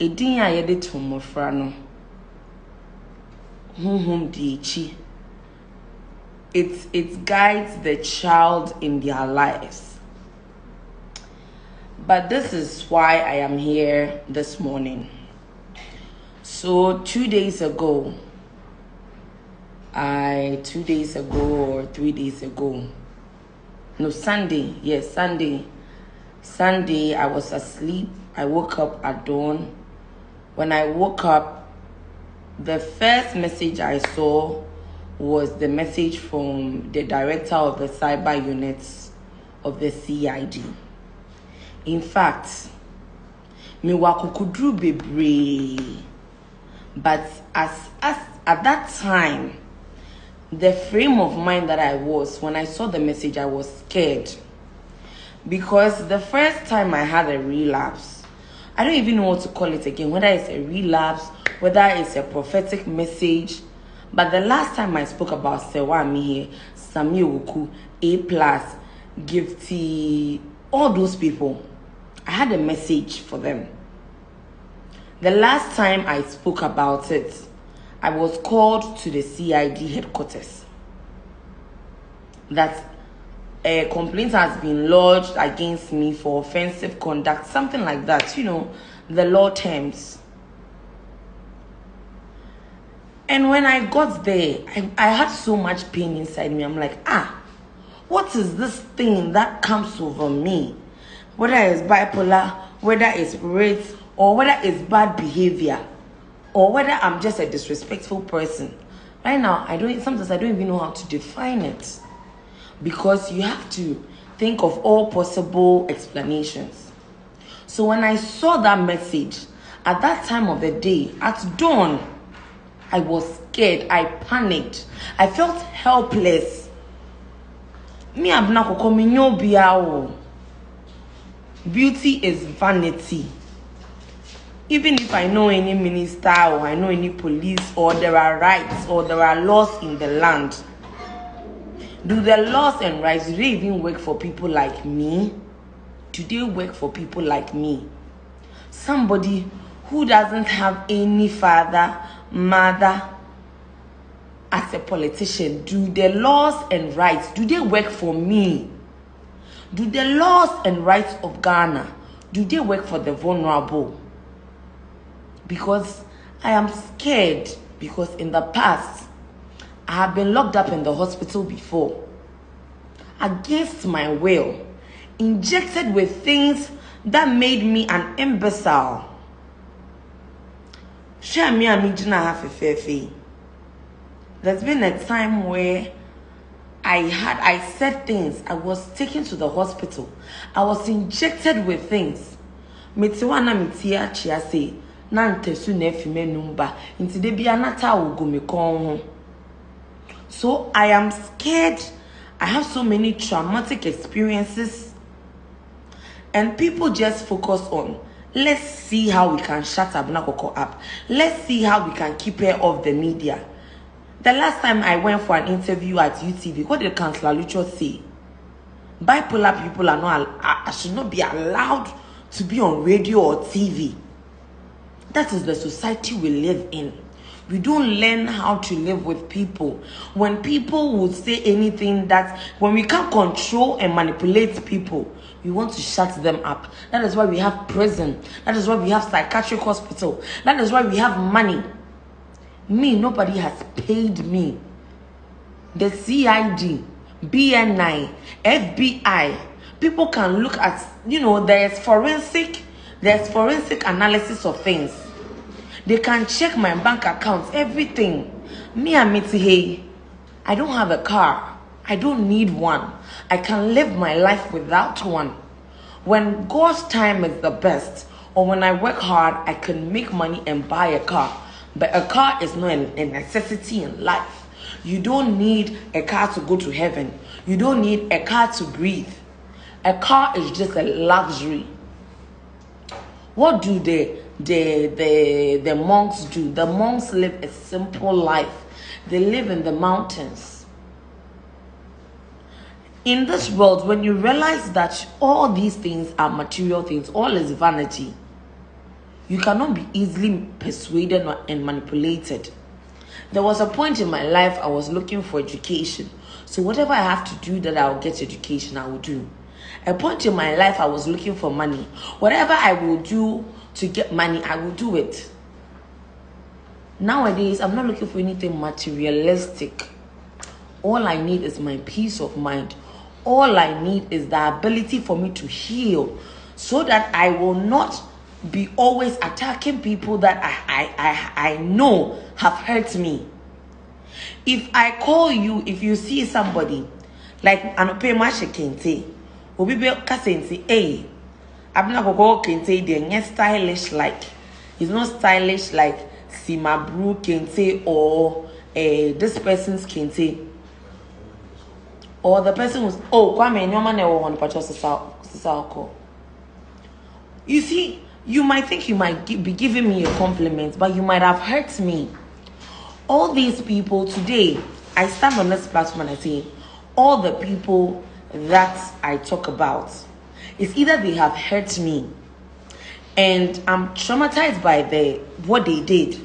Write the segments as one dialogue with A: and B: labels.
A: edin a yɛde to mmɔfra no honhom di it it guides the child in their lives. But this is why i am here this morning. So two days ago i two days ago or three days ago no sunday yes sunday. Sunday i was asleep. I woke up at dawn when i woke up the first message i saw was the message from the director of the cyber units of the cid in fact mewɔ akokoduru bebree. But as as at that time the frame of mind that i was when i saw the message i was scared. Because the first time i had a relapse i don't even know what to call it again whether it's a relapse whether it's a prophetic message. But the last time i spoke about sewami here Sammy Awuku a plus gifty all those people i had a message for them. The last time i spoke about it i was called to the cid headquarters. That a complaint has been lodged against me for offensive conduct, something like that, you know, the law terms. And when I got there, I, I had so much pain inside me. I'm like, ah, what is this thing that comes over me? Whether it's bipolar, whether it's race, or whether it's bad behavior, or whether I'm just a disrespectful person. Right now, I don't sometimes I don't even know how to define it because you have to think of all possible explanations. So when I saw that message at that time of the day, at dawn, I was scared. I panicked. I felt helpless. Me abna koko mi nyo biao. Beauty is vanity. Even if I know any minister or I know any police or there are rights or there are laws in the land, do the laws and rights even work for people like me? Do they work for people like me? Somebody who doesn't have any father, mother as a politician, do the laws and rights do they work for me? Do the laws and rights of Ghana do they work for the vulnerable? Because I am scared because in the past I have been locked up in the hospital before against my will, injected with things that made me an imbecile. Share me and me gyina ha fefeefe. There's been a time where I had I said things. I was taken to the hospital. I was injected with things. Mete wa na mete akyia say na ntesu na afi m'anum ba. Nti de bia nata ogu me kɔn ho. So I am scared. I have so many traumatic experiences. And people just focus on let's see how we can shut Abnakoko up. Let's see how we can keep her off the media. The last time I went for an interview at UTV, what did Councillor Lucho say? Bipolar people are not are, should not be allowed to be on radio or TV. That is the society we live in. We don't learn how to live with people. When people would say anything that, when we can't control and manipulate people, we want to shut them up. That is why we have prison. That is why we have psychiatric hospital. That is why we have money. Me, nobody has paid me. The CID, BNI, FBI, people can look at, you know, there's forensic, there's forensic analysis of things. They can check my bank accounts, everything. Me and Mitzi, hey, I don't have a car. I don't need one. I can live my life without one. When God's time is the best, or when I work hard, I can make money and buy a car. But a car is not a necessity in life. You don't need a car to go to heaven. You don't need a car to breathe. A car is just a luxury. What do the the the the monks do? The monks live a simple life. They live in the mountains. In this world, when you realize that all these things are material things, all is vanity, You cannot be easily persuaded and manipulated. There was a point in my life I was looking for education. So whatever I have to do that I'll get education, I will do. A point in my life I was looking for money. Whatever I will do to get money, I will do it. Nowadays, I'm not looking for anything materialistic. All I need is my peace of mind. All I need is the ability for me to heal so that I will not be always attacking people that I, I, I, I know have hurt me. If I call you, if you see somebody, like Anope Mashe Kente, Obi be Kasenti, hey, Abena Korkor Kente, they're stylish like, It's not stylish like sima Simabru Kente or uh, this person's Kente. Or the person who's, oh, Kwame, Nyoma Newo, one Pacho Sisao. You see, you might think you might be giving me a compliment, but you might have hurt me. All these people today, I stand on this platform and I say, all the people that I talk about, is either they have hurt me and I'm traumatized by the what they did,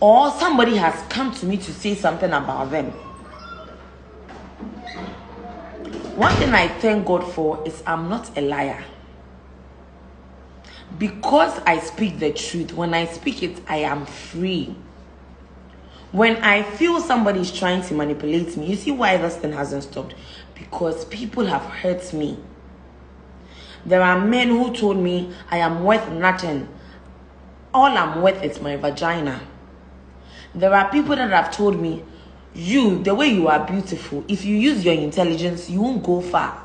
A: or somebody has come to me to say something about them. One thing I thank God for is I'm not a liar because I speak the truth, when I speak it, I am free. When I feel somebody is trying to manipulate me, you see why this thing hasn't stopped? Because people have hurt me. There are men who told me I am worth nothing. All I'm worth is my vagina. There are people that have told me, you, the way you are beautiful, if you use your intelligence, you won't go far.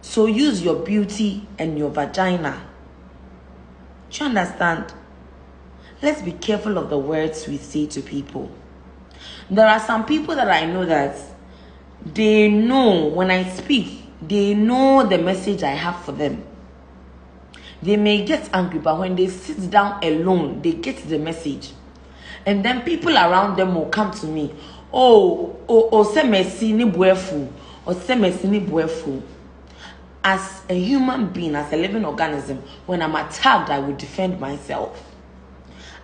A: So use your beauty and your vagina do you understand? Let's be careful of the words we say to people. There are some people that I know that they know when I speak, they know the message I have for them. They may get angry, but when they sit down alone, they get the message. And then people around them will come to me. Oh, oh, oh, se mesi ni buefu. Or se mesi ni buefu as a human being, as a living organism, when I'm attacked, I will defend myself.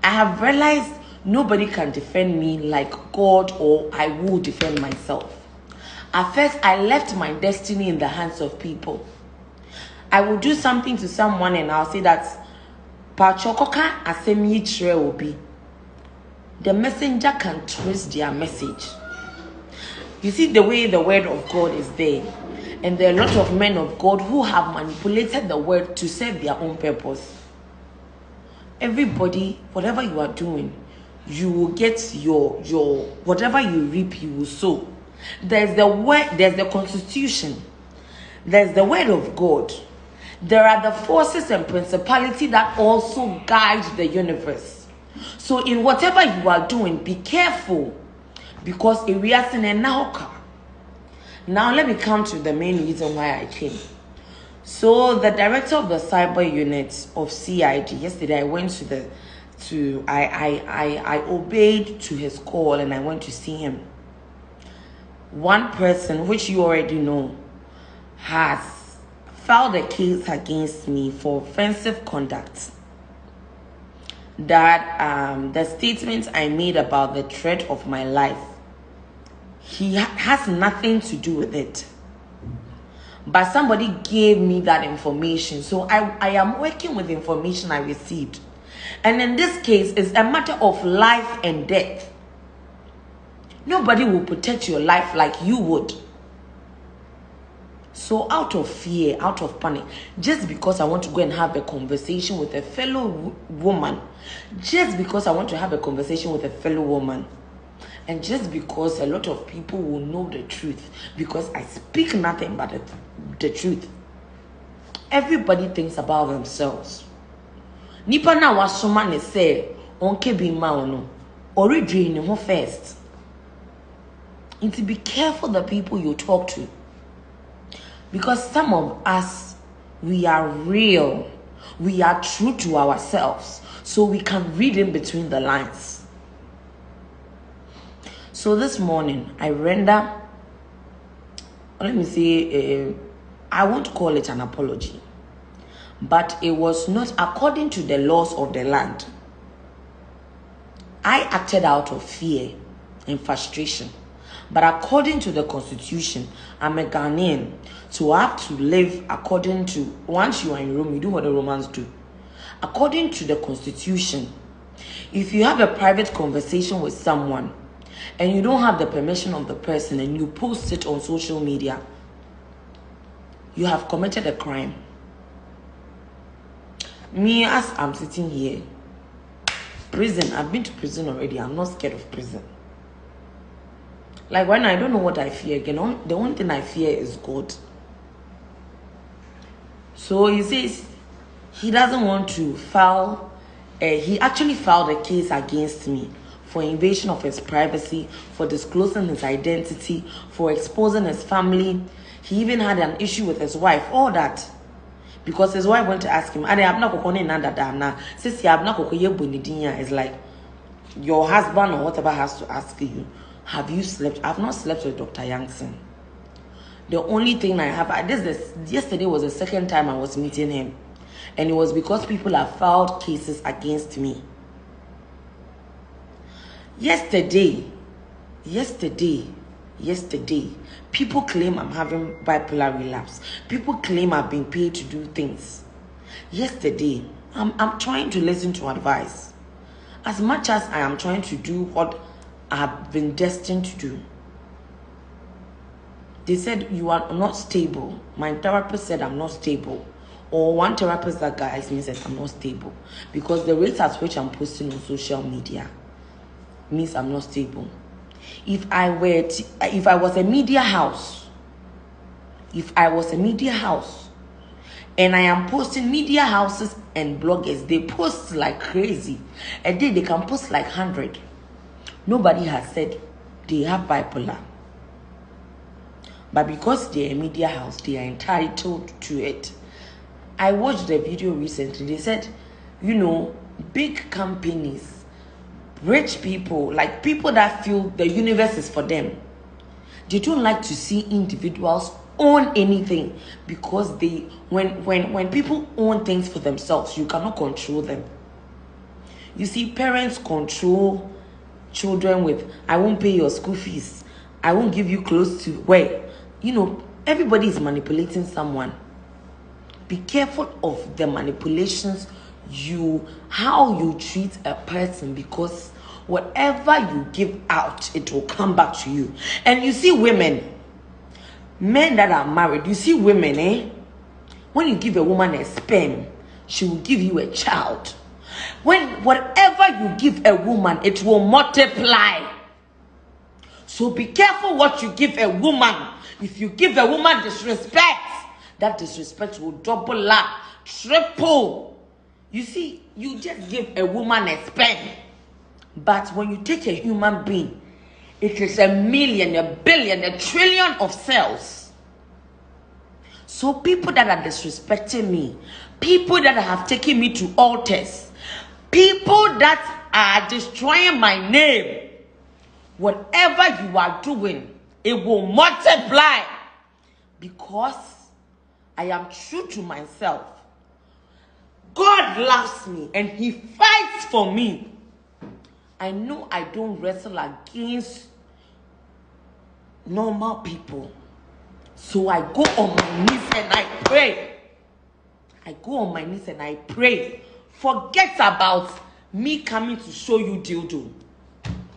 A: I have realized nobody can defend me like God or I will defend myself. At first, I left my destiny in the hands of people. I will do something to someone and I'll say that Pachokoka asemi will be. The messenger can trace their message. You see the way the word of God is there and there are a lot of men of God who have manipulated the word to serve their own purpose. Everybody, whatever you are doing, you will get your your whatever you reap, you will sow. There's the word, there's the constitution, there's the word of God. There are the forces and principality that also guide the universe. So in whatever you are doing, be careful because a reason and now now, let me come to the main reason why I came. So, the director of the cyber unit of CID, yesterday I went to the to I, I I I obeyed to his call and I went to see him. One person, which you already know, has filed a case against me for offensive conduct. That um, the statements I made about the threat of my life he has nothing to do with it. But somebody gave me that information. So i i am working with information i received. And in this case it's a matter of life and death nobody will protect your life like you would so out of fear out of panic just because i want to go and have a conversation with a fellow woman just because i want to have a conversation with a fellow woman and just because a lot of people will know the truth, because I speak nothing but the, the truth, everybody thinks about themselves. Nipa na wasoma ne sɛ onke bi ma no ori ne ho first. Nti be careful the people you talk to. Because some of us, we are real. We are true to ourselves. So we can read in between the lines. So this morning, I render, let me say, uh, I won't call it an apology, but it was not according to the laws of the land. I acted out of fear and frustration. But according to the constitution, I'm a Ghanaian. So I have to live according to, once you are in Rome, you do what the Romans do. According to the constitution, if you have a private conversation with someone and you don't have the permission of the person and you post it on social media, you have committed a crime. Me, as I'm sitting here, prison, I've been to prison already. I'm not scared of prison. Like when I don't know what I fear again, the only thing I fear is God. So he says he doesn't want to file, uh, he actually filed a case against me for invasion of his privacy, for disclosing his identity, for exposing his family. He even had an issue with his wife, all that. Because his wife went to ask him, and I'm not going to It's like your husband or whatever has to ask you have you slept? I've not slept with Dr. Yankson. The only thing I have, I, this is, yesterday was the second time I was meeting him. And it was because people have filed cases against me. Yesterday, yesterday, yesterday, people claim I'm having bipolar relapse. People claim I've been paid to do things. Yesterday, I'm, I'm trying to listen to advice. As much as I am trying to do what have been destined to do. They said you are not stable. My therapist said I'm not stable. Or one therapist that guides me says I'm not stable. Because the rate at which I'm posting on social media means I'm not stable. If I were if I was a media house, if I was a media house and I am posting media houses and bloggers, they post like crazy. A day they can post like 100 Nobody has said they have bipolar. But because they're a media house, they are entitled to it. I watched the video recently. They said, you know, big companies, rich people, like people that feel the universe is for them, they don't like to see individuals own anything because they when when when people own things for themselves you cannot control them you see parents control children with i won't pay your school fees. I won't give you clothes to wear. You know everybody is manipulating someone. Be careful of the manipulations you how you treat a person because whatever you give out it will come back to you. And you see women men that are married you see women eh? When you give a woman a sperm she will give you a child when whatever you give a woman, it will multiply. So be careful what you give a woman. If you give a woman disrespect, that disrespect will double up, triple. You see, you just give a woman a sperm. But when you take a human being, it is a million, a billion, a trillion of cells. So people that are disrespecting me, people that have taken me to altars, people that are destroying my name, whatever you are doing, it will multiply because I am true to myself. God loves me and He fights for me. I know I don't wrestle against normal people. So I go on my knees and I pray. I go on my knees and I pray Forget about me coming to show you dildo.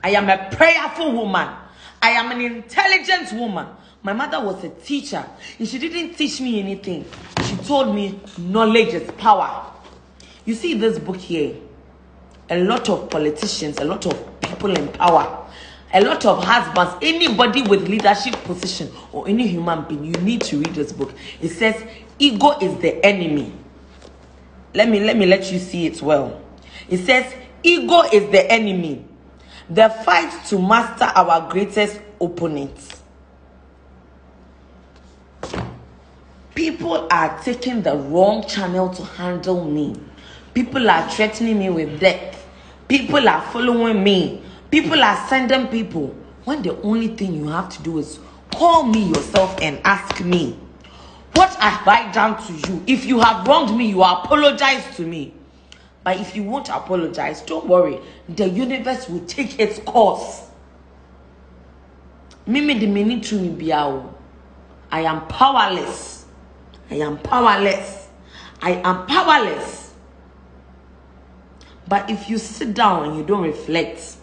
A: I am a prayerful woman. I am an intelligent woman. My mother was a teacher and she didn't teach me anything. She told me knowledge is power. You see this book here, a lot of politicians, a lot of people in power, a lot of husbands, anybody with leadership position or any human being, you need to read this book. It says ego is the enemy let me let me let you see it well. It says ego is the enemy. The fight to master our greatest opponent people are taking the wrong channel to handle me. People are threatening me with death. People are following me. People are sending people. When the only thing you have to do is call me yourself and ask me What have I done to you? If you have wronged me, you apologize to me. But if you won't apologize, don't worry. The universe will take its course. Mimi the mini to me. I am powerless. I am powerless. I am powerless. But if you sit down and you don't reflect,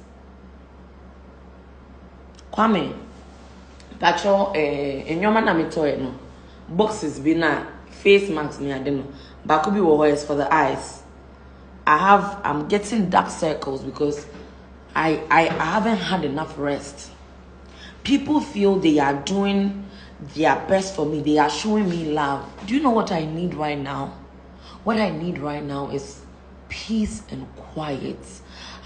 A: Kwame, Pacho, eh, enyoma na mitoe no, boxes bi na face mask ni ade no, baako bi wɔ hɔ is for the eyes. I have, I'm getting dark circles because I, I, I haven't had enough rest. People feel they are doing their best for me. They are showing me love. Do you know what I need right now? What I need right now is peace and quiet.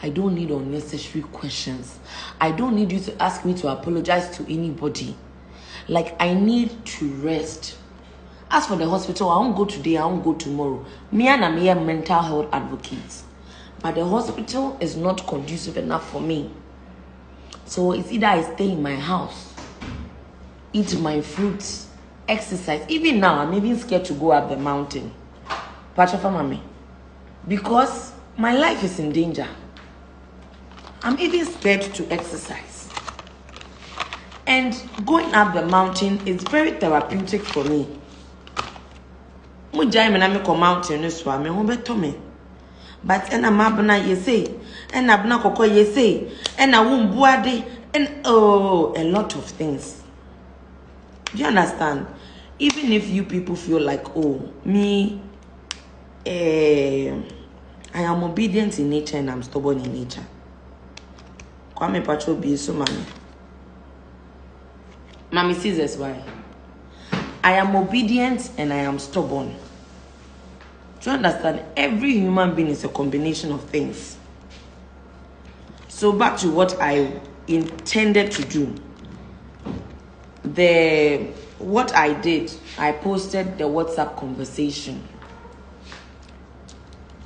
A: I don't need unnecessary questions. I don't need you to ask me to apologize to anybody. Like, I need to rest. As for the hospital, I won't go today, I won't go tomorrow. Me and I'm here mental health advocates. But the hospital is not conducive enough for me. So it's either I stay in my house, eat my fruits, exercise. Even now, I'm even scared to go up the mountain. Pachafa Mami. Because my life is in danger. I'm even scared to exercise. And going up the mountain is very therapeutic for me. Mo jai me na me ko mountain no so me ho beto me. But ɛna mabena yɛsei ɛna abena kɔkɔ yɛsei ɛna wombuade and oh a lot of things. Do you understand? Even if you people feel like oh me eh, I am obedient in nature and I'm stubborn in nature. Kwame Pacho be so mommy. Mommy this why. I am obedient and I am stubborn. Do you understand? Every human being is a combination of things. So back to what I intended to do. The what I did, I posted the WhatsApp conversation.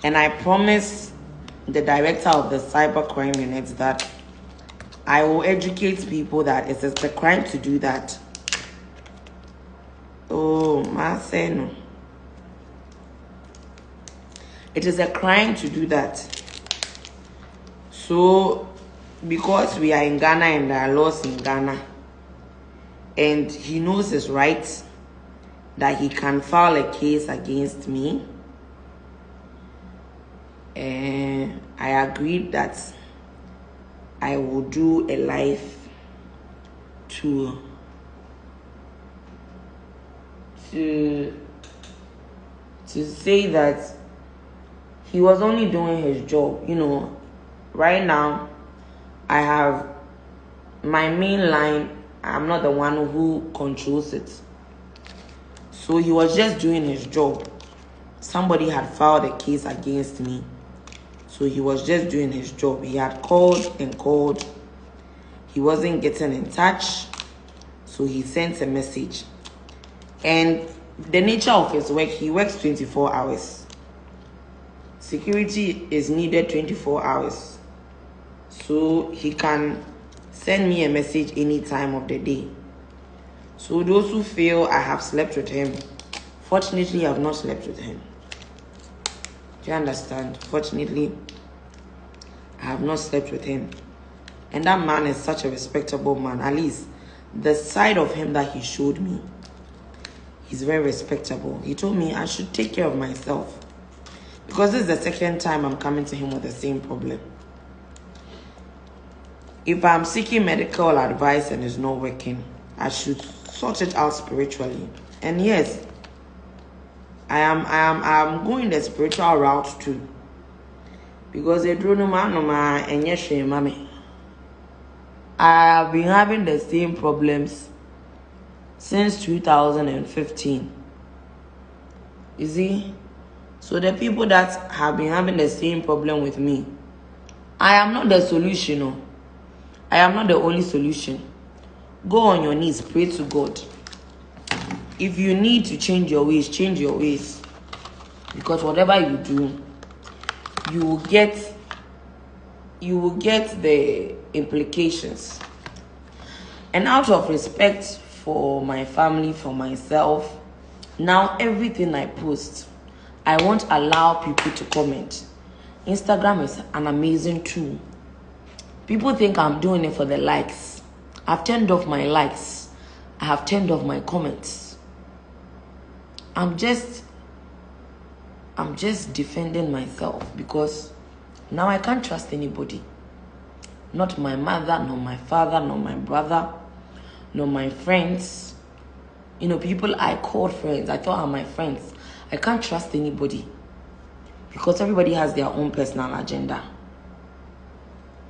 A: And I promised the director of the cybercrime unit that I will educate people that it is a crime to do that. Oh, Marcelo. It is a crime to do that. So, because we are in Ghana and there are laws in Ghana, and he knows his rights, that he can file a case against me, and I agreed that I will do a live to to to say that he was only doing his job. You know, right now I have my main line. I'm not the one who controls it. So he was just doing his job. Somebody had filed a case against me. So he was just doing his job. He had called and called. He wasn't getting in touch. So he sent a message. And the nature of his work, he works 24 hours. Security is needed 24 hours. So he can send me a message any time of the day. So those who feel I have slept with him, fortunately I have not slept with him. Do you understand? Fortunately, I have not slept with him. And that man is such a respectable man. At least the side of him that he showed me, he's very respectable. He told me I should take care of myself. Because this is the second time I'm coming to him with the same problem. If I'm seeking medical advice and it's not working, I should sort it out spiritually. And yes, I am I am I am going the spiritual route too. Because a dronoma and yes mommy. I have been having the same problems since 2015. You see? So the people that have been having the same problem with me, I am not the solution. No. I am not the only solution. Go on your knees, pray to God. If you need to change your ways, change your ways. Because whatever you do, you will get you will get the implications. And out of respect for my family, for myself, Now everything I post, I won't allow people to comment. Instagram is an amazing tool. People think I'm doing it for the likes. I've turned off my likes. I have turned off my comments. I'm just I'm just defending myself because now I can't trust anybody. Not my mother, nor my father, nor my brother, nor my friends. You know, people I called friends, I thought are my friends. I can't trust anybody because everybody has their own personal agenda.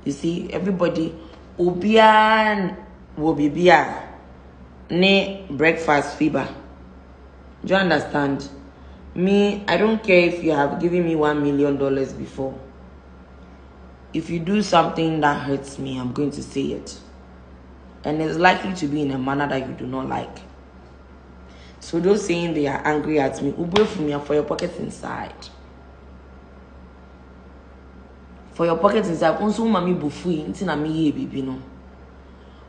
A: You see, everybody, obian will be beer, ne breakfast fever. Do you understand? Me, I don't care if you have given me one million dollars before. If you do something that hurts me, I'm going to say it. And it's likely to be in a manner that you do not like. So those saying they are angry at me, ube for me for your pockets inside. For your pockets inside, also mami bufu inti na mi ye bibi no.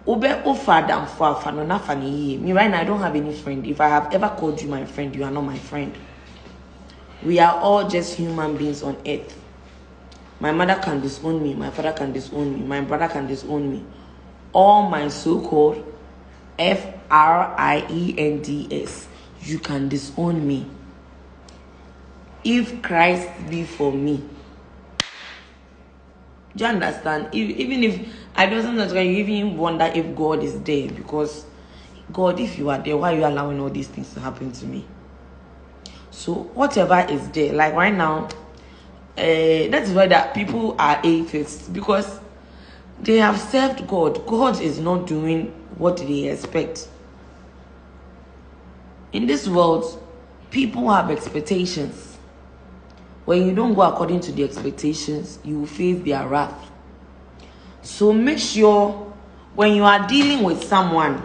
A: Ube ofa dam for afa no na fa ye. Me right now I don't have any friend. If I have ever called you my friend, you are not my friend. We are all just human beings on earth. My mother can disown me, my father can disown me, my brother can disown me. All my so-called F R I E N D S, you can disown me. If Christ be for me, do you understand? If, even if I don't understand, you even wonder if God is there because God, if you are there, why are you allowing all these things to happen to me? So whatever is there, like right now, uh, that is why that people are atheists because they have served God. God is not doing what they expect. In this world, people have expectations. When you don't go according to the expectations, you will face their wrath. So make sure when you are dealing with someone,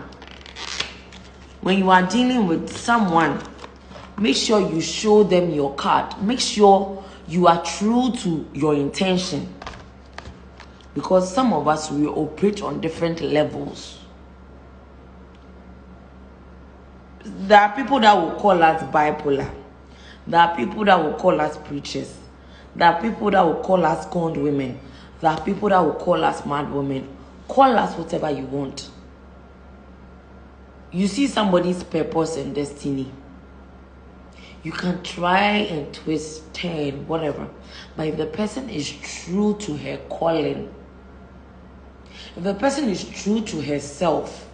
A: when you are dealing with someone make sure you show them your card. Make sure you are true to your intention. Because some of us we operate on different levels. There are people that will call us bipolar. There are people that will call us preachers. There are people that will call us conned women. There are people that will call us mad women. Call us whatever you want. You see somebody's purpose and destiny you can try and twist, turn, whatever. But if the person is true to her calling, if the person is true to herself,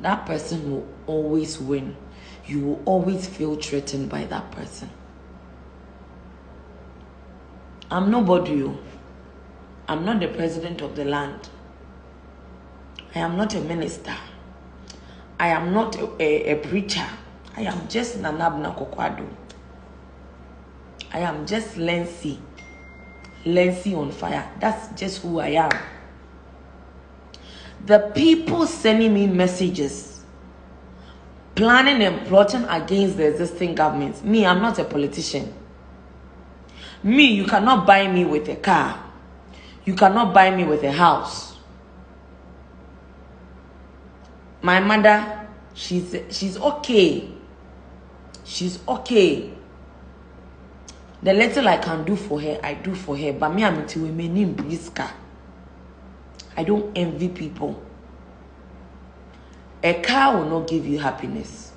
A: that person will always win. You will always feel threatened by that person. I'm nobody. Oh. I'm not the president of the land. I am not a minister. I am not a, a, a preacher. I am just Nanabna Kokwado. I am just Lency. Lency on fire. That's just who I am. The people sending me messages, planning and plotting against the existing government. Me, I'm not a politician. Me, you cannot buy me with a car. You cannot buy me with a house. My mother, she's she's okay she's okay. The little i can do for her i do for her. But me i'm into women in briska i don't envy people. A car will not give you happiness.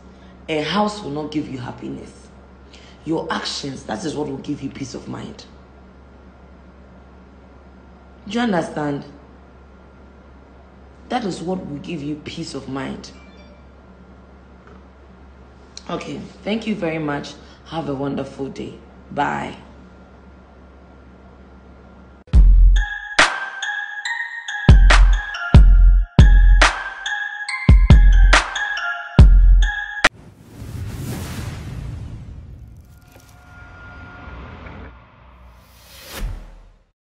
A: A house will not give you happiness. Your actions that is what will give you peace of mind. Do you understand? That is what will give you peace of mind Okay, thank you very much. Have a wonderful day. Bye.